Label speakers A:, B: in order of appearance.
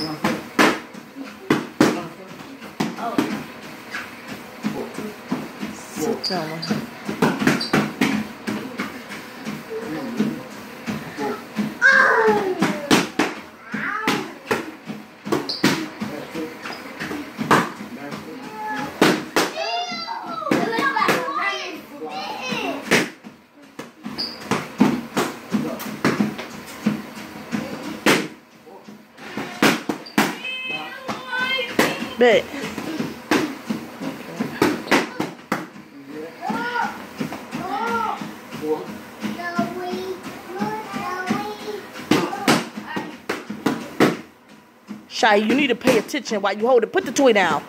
A: そっちは面白い。Bet. Shy, you need to pay attention while you hold it. Put the toy down.